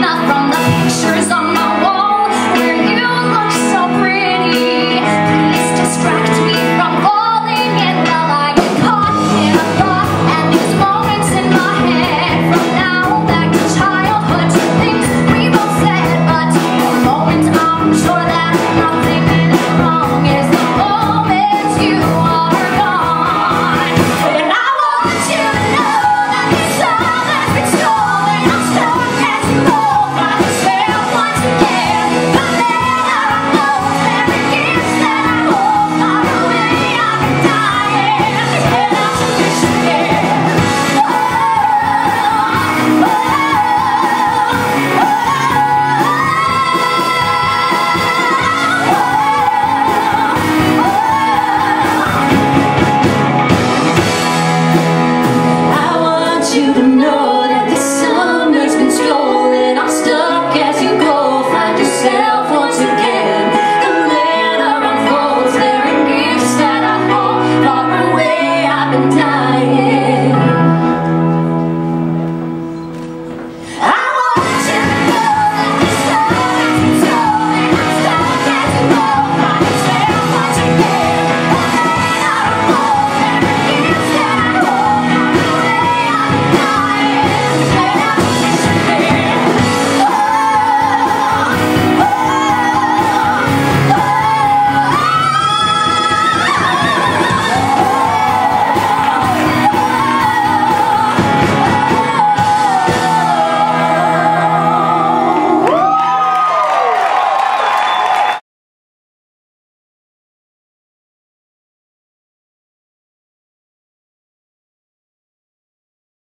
not from yeah.